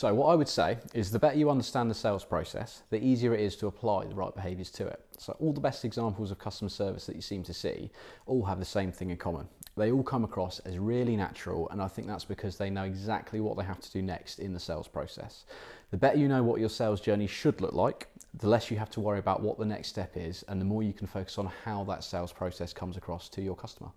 So, what I would say is the better you understand the sales process, the easier it is to apply the right behaviours to it. So, all the best examples of customer service that you seem to see all have the same thing in common. They all come across as really natural, and I think that's because they know exactly what they have to do next in the sales process. The better you know what your sales journey should look like, the less you have to worry about what the next step is, and the more you can focus on how that sales process comes across to your customer.